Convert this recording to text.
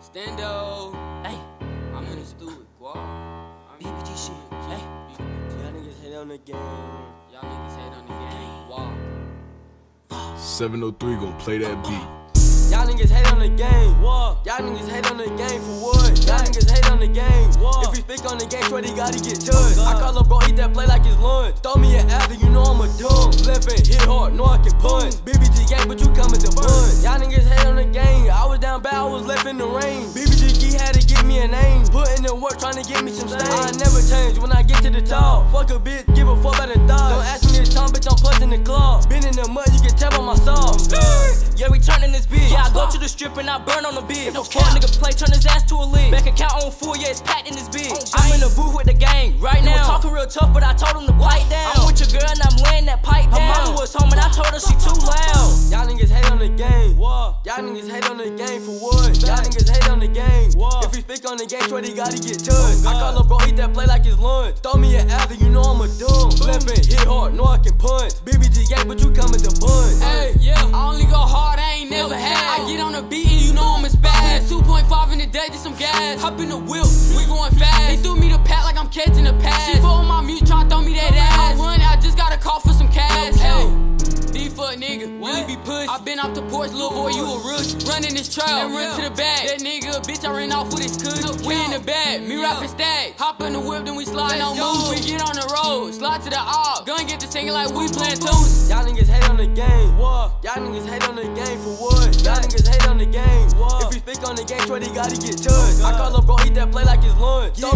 Stando. Hey, I'm in the stupid guap. I'm BBG shit. Hey, Y'all niggas hate on the gang. Y'all niggas hate on the gang. Wow. 703 gon' play that beat. Y'all niggas hate on the gang. What? Y'all niggas hate on the gang for what? Y'all niggas hate on the gang. What? If he speak on the game, Shorty gotta get touched. Oh, I call him bro, eat that play like it's lunch. Throw me an alley, you know I'm a dumb. Left and hit hard, know I can punch. G had to give me a name. Putting in work, trying to get me some stain. I never change when I get to the top. Fuck a bitch, give a fuck about the thought. Don't ask me this time, bitch, I'm punching the club. Been in the mud, you can tell by my sauce. yeah, we turning this bitch. Yeah, I go to the strip and I burn on the bitch. No fuck nigga play, turn his ass to a lick. Bank account on full, yeah, it's packed in this bitch. Oh, I'm in the booth with the gang right now. talking real tough, but I told him to pipe down. I'm with your girl and I'm laying that pipe down. Her mama was home and I told her she too loud. Y'all niggas hate on the gang. Y'all niggas hate on the gang for what? Y'all niggas hate on the gang. What? If he speak on the game, Shorty gotta get touched. I call him bro, eat that play like it's lunch. Throw me an alley, you know I'm a dumb. Left and hit hard, know I can punch. BBG gang, but you coming to punch. Hey, yeah, I only go hard, I ain't never had. I get on the beat and you know I'm a spaz. 2.5 in the day, just some gas. Hop in the wheel, we going fast. They threw me the pack like I'm catching I been off the porch, little boy, you a rookie. Running this trail, then run to the back. That nigga, bitch, I ran off with his cookie. We in the bag, me rapping stack. Hop in the whip, then we slide on move. We get on the road, slide to the op. Gun get to singing like we playing tunes. Y'all niggas hate on the gang. What? Y'all niggas hate on the gang for what? Y'all niggas hate on the gang. What? If he speak on the game, Shorty gotta get touched. Oh, I call him bro, eat that play like it's lunch. Throw